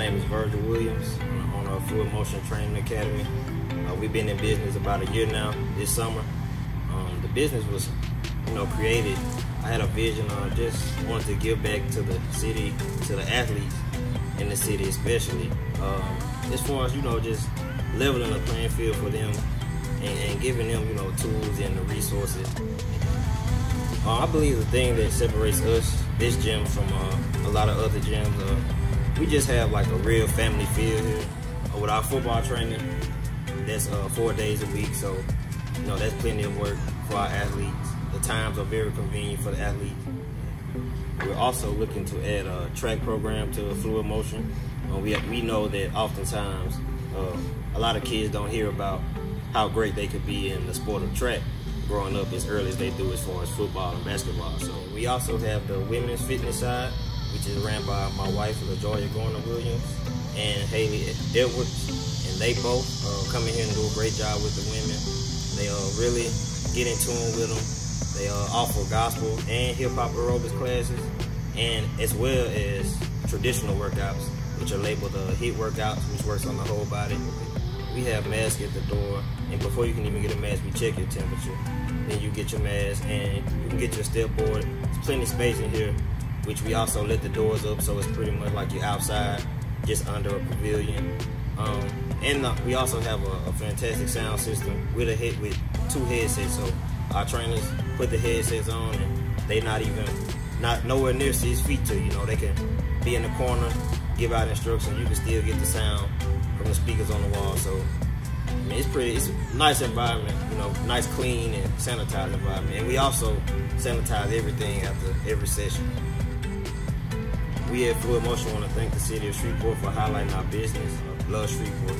name is Virgil Williams. I'm a Fluid Motion Training Academy. Uh, we've been in business about a year now. This summer, um, the business was, you know, created. I had a vision of just wanted to give back to the city, to the athletes in the city, especially um, as far as you know, just leveling the playing field for them and, and giving them, you know, tools and the resources. Uh, I believe the thing that separates us, this gym, from uh, a lot of other gyms, uh, we just have like a real family feel here. Uh, with our football training, that's uh, four days a week, so you know that's plenty of work for our athletes. The times are very convenient for the athletes. We're also looking to add a track program to fluid motion. Uh, we we know that oftentimes uh, a lot of kids don't hear about how great they could be in the sport of track growing up as early as they do as far as football and basketball. So we also have the women's fitness side, which is ran by my wife, LaJoya Garner Williams, and Haley Edwards. And they both uh, come in here and do a great job with the women. They uh, really get in tune with them. They uh, offer gospel and hip hop aerobics classes, and as well as traditional workouts, which are labeled uh, HIIT workouts, which works on the whole body. We have masks at the door, and before you can even get a mask, we check your temperature. Then you get your mask, and you can get your step board. There's plenty of space in here, which we also let the doors up, so it's pretty much like you're outside, just under a pavilion. Um, and uh, we also have a, a, fantastic sound system with a hit with two headsets. So our trainers put the headsets on, and they not even not nowhere near six feet to you know they can be in the corner, give out instructions. You can still get the sound from the speakers on the wall. So I mean, it's pretty. It's a nice environment. You know, nice, clean, and sanitized environment. And we also sanitize everything after every session. We at Fluid Motion want to thank the city of Shreveport for highlighting our business. Love Shreveport.